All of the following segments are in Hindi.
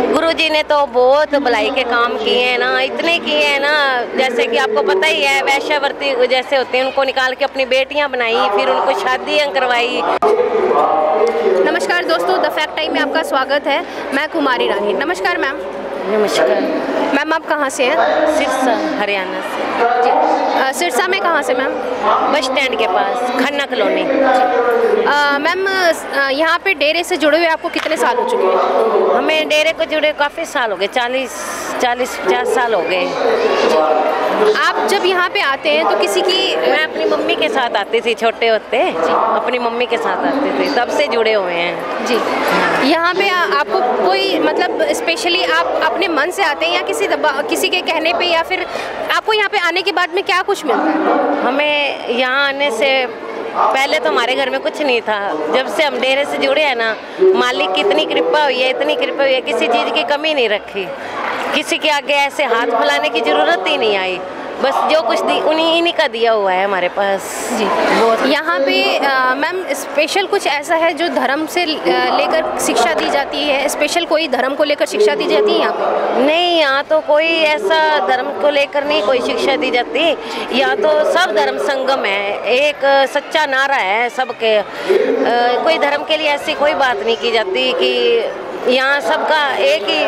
गुरु जी ने तो बहुत भलाई के काम किए हैं ना, इतने किए हैं ना, जैसे कि आपको पता ही है, वैश्यावर्ती जैसे होते हैं, उनको निकाल के अपनी बेटियाँ बनाई, फिर उनको शादियाँ करवाई। नमस्कार दोस्तों, द फैक्ट टाइम में आपका स्वागत है, मैं कुमारी रानी। नमस्कार, मैम। नमस्कार। मैम आप कहाँ से हैं? सिरसा हरियाणा से। जी। सिरसा में कहाँ से मैम? बस स्टैंड के पास खन्ना कॉलोनी। मैम यहाँ पे डेरे से जुड़े हुए आपको कितने साल हो चुके हैं? हमें डेरे को जुड़े काफ़ी साल हो गए चालीस चालीस पचास साल हो गए। आप जब यहाँ पे आते हैं तो किसी की मैं अपनी मम्मी के साथ आती थी छोटे होते। अपनी मम्मी के साथ आते थे तब से जुड़े हुए हैं। जी। यहाँ पे आ, आपको कोई मतलब स्पेशली आप अपने मन से आते हैं या किसी दबा, किसी के कहने पे या फिर आपको यहाँ पे आने के बाद में क्या कुछ मिलता है? हमें यहाँ आने से पहले तो हमारे घर में कुछ नहीं था। जब से हम डेरे से जुड़े हैं ना, मालिक की इतनी कृपा हुई है, इतनी कृपा हुई है, किसी चीज़ की कमी नहीं रखी। किसी के आगे ऐसे हाथ फैलाने की ज़रूरत ही नहीं आई। बस जो कुछ दी उन्हीं इन्हीं का दिया हुआ है हमारे पास। जी। बहुत यहाँ पे मैम स्पेशल कुछ ऐसा है जो धर्म से लेकर शिक्षा दी जाती है? स्पेशल कोई धर्म को लेकर शिक्षा दी जाती है यहाँ पे? नहीं यहाँ तो कोई ऐसा धर्म को लेकर नहीं कोई शिक्षा दी जाती। यहाँ तो सब धर्म संगम है। एक सच्चा नारा है सबके। कोई धर्म के लिए ऐसी कोई बात नहीं की जाती कि यहाँ सबका एक ही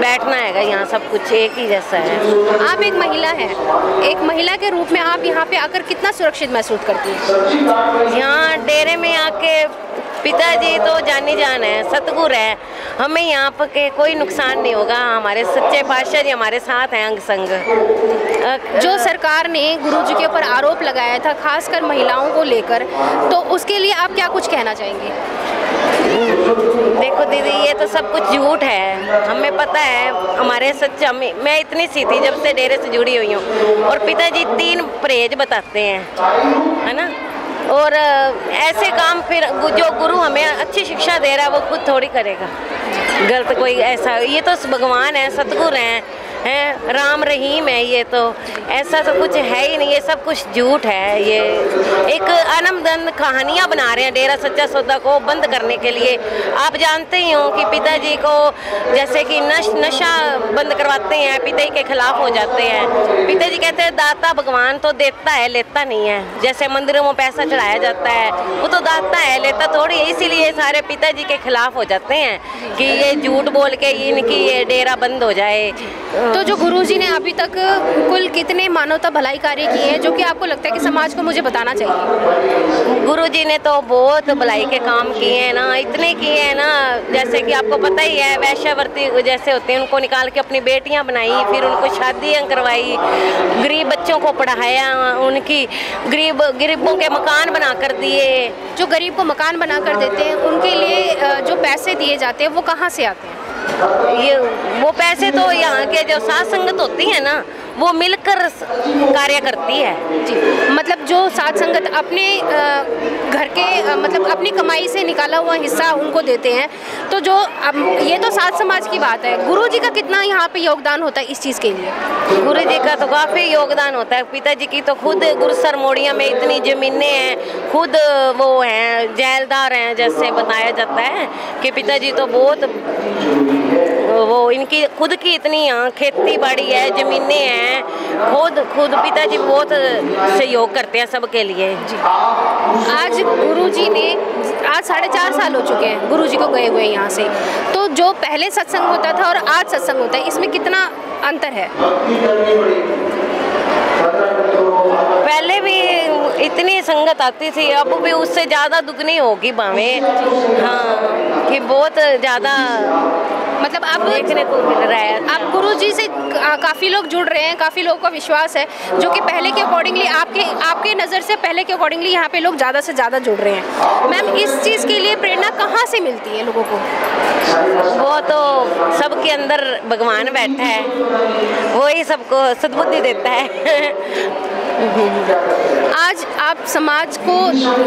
बैठना है यहाँ सब कुछ एक ही जैसा है। आप एक महिला हैं। एक महिला के रूप में आप यहाँ पे आकर कितना सुरक्षित महसूस करती हैं? यहाँ डेरे में आके पिताजी तो जानी जान है, सतगुर है। हमें यहाँ पर के कोई नुकसान नहीं होगा। हमारे सच्चे पातशाह जी हमारे साथ हैं अंग संग। जो सरकार ने गुरु जी के ऊपर आरोप लगाया था खासकर महिलाओं को लेकर तो उसके लिए आप क्या कुछ कहना चाहेंगे? देखो दीदी ये तो सब कुछ झूठ है। हमें पता है हमारे सच्चा मैं मैं इतनी सी थी जब से डेरे से जुड़ी हुई हूँ। और पिताजी तीन परहेज बताते हैं है ना? और ऐसे काम फिर जो गुरु हमें अच्छी शिक्षा दे रहा है वो खुद थोड़ी करेगा। गलत कोई ऐसा ये तो भगवान है सतगुर हैं। हैं। राम रहीम है ये तो। ऐसा तो कुछ है ही नहीं, ये सब कुछ झूठ है। ये एक अनमदन कहानियाँ बना रहे हैं डेरा सच्चा सौदा को बंद करने के लिए। आप जानते ही हो कि पिताजी को जैसे कि नश, नशा बंद करवाते हैं, पिताजी के खिलाफ हो जाते हैं। पिताजी कहते हैं, दाता भगवान तो देता है, लेता नहीं है। जैसे मंदिरों में पैसा चढ़ाया जाता है, वो तो दाता है, लेता थोड़ी इसीलिए सारे पिताजी के खिलाफ हो जाते हैं कि ये झूठ बोल के इनकी ये डेरा बंद हो जाए। तो जो गुरु जी ने अभी तक कुल कितने मानवता भलाई कार्य किए हैं जो कि आपको लगता है कि समाज को मुझे बताना चाहिए? गुरु जी ने तो बहुत भलाई के काम किए हैं ना इतने किए हैं ना जैसे कि आपको पता ही है वैश्यावर्ती जैसे होते हैं उनको निकाल के अपनी बेटियाँ बनाई फिर उनको शादियाँ करवाई गरीब बच्चों को पढ़ाया उनकी गरीब गरीबों के मकान बना कर दिए। जो गरीब को मकान बना कर देते हैं उनके लिए जो पैसे दिए जाते हैं वो कहाँ से आते हैं? ये वो पैसे तो यहाँ के जो सात संगत होती है ना वो मिलकर कार्य करती है। जी। मतलब जो सात संगत अपने घर के मतलब अपनी कमाई से निकाला हुआ हिस्सा उनको देते हैं तो जो अब ये तो सात समाज की बात है। गुरु जी का कितना यहाँ पे योगदान होता है इस चीज़ के लिए? गुरु जी का तो काफ़ी योगदान होता है। पिताजी की तो खुद गुरुसर मोड़िया में इतनी ज़मीनें हैं, खुद वो हैं, जैलदार हैं, जैसे बताया जाता है कि पिताजी तो बहुत वो इनकी खुद की इतनी यहाँ खेती बाड़ी है ज़मीनें हैं। खुद खुद पिताजी बहुत सहयोग करते हैं सबके लिए। जी। आज गुरु जी ने आज साढ़े चार साल हो चुके हैं गुरु जी को गए हुए यहाँ से। तो जो पहले सत्संग होता था और आज सत्संग होता है इसमें कितना अंतर है? पहले भी इतनी संगत आती थी अब भी उससे ज़्यादा दुगनी होगी बावें हाँ कि बहुत ज़्यादा मतलब आप देखने को मिल रहा है। आप गुरु जी से काफ़ी लोग जुड़ रहे हैं काफ़ी लोगों का विश्वास है जो कि पहले के अकॉर्डिंगली आपके आपके नज़र से पहले के अकॉर्डिंगली यहाँ पे लोग ज़्यादा से ज़्यादा जुड़ रहे हैं। मैम इस चीज़ के लिए प्रेरणा कहाँ से मिलती है लोगों को? वो तो सबके अंदर भगवान बैठा है वो ही सबको सद्बुद्धि देता है। आज आप समाज को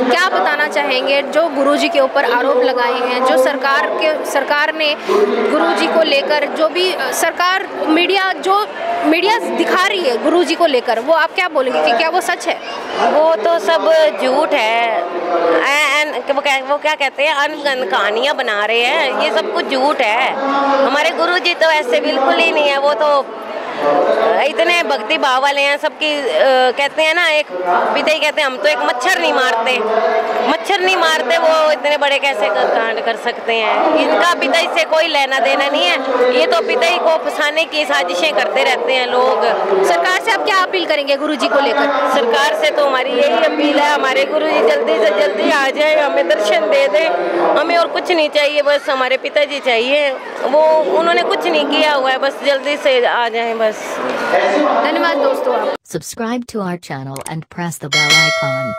क्या बताना चाहेंगे जो गुरुजी के ऊपर आरोप लगाए हैं जो सरकार के सरकार ने गुरुजी को लेकर जो भी सरकार, मीडिया जो मीडिया दिखा रही है गुरुजी को लेकर, वो आप क्या बोलेंगे कि क्या वो सच है? वो तो सब झूठ है। एन वो क्या वो क्या कहते हैं? अनगन कहानियाँ बना रहे हैं। ये सब कुछ झूठ है। हमारे गुरु जी तो ऐसे बिल्कुल ही नहीं है। वो तो इतने भक्ति भाव वाले हैं सबकी कहते हैं ना एक पिता ही कहते हैं हम तो एक मच्छर नहीं मारते। मच्छर नहीं मारते वो इतने बड़े कैसे कांड कर सकते हैं? इनका पिता से कोई लेना देना नहीं है। ये तो पिता को फंसाने की साजिशें करते रहते हैं लोग। सरकार से आप क्या अपील करेंगे गुरुजी को लेकर? सरकार से तो हमारी यही अपील है हमारे गुरु जी जल्दी से जल्दी आ जाए हमें दर्शन दे दे। हमें और कुछ नहीं चाहिए बस हमारे पिताजी चाहिए। वो उन्होंने कुछ नहीं किया हुआ है बस जल्दी से आ जाए बस। धन्यवाद दोस्तों subscribe to our channel and press the bell icon